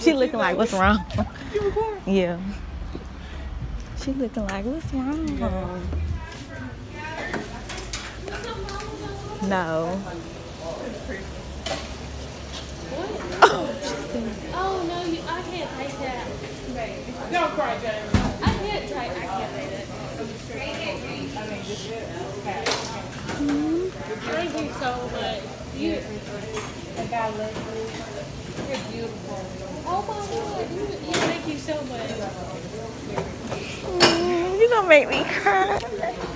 she looking like, what's wrong? yeah. She looking like, what's wrong? No. Oh oh no, you, I can't take that. Don't cry, Jamie. I can't take. I can't take it. Thank you so much. You. You're beautiful. Oh my god, you, you thank you so much. You gonna make me cry.